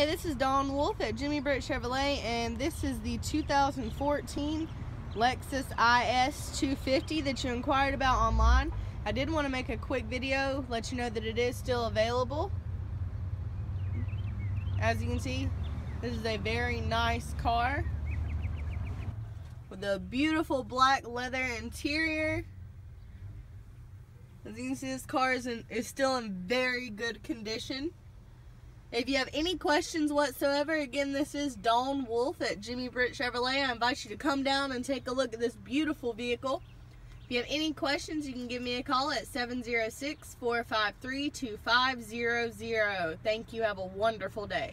Hey, this is Don Wolf at Jimmy Britt Chevrolet, and this is the 2014 Lexus IS 250 that you inquired about online. I did want to make a quick video, let you know that it is still available. As you can see, this is a very nice car with a beautiful black leather interior. As you can see, this car is, in, is still in very good condition. If you have any questions whatsoever, again, this is Dawn Wolf at Jimmy Britt Chevrolet. I invite you to come down and take a look at this beautiful vehicle. If you have any questions, you can give me a call at 706-453-2500. Thank you. Have a wonderful day.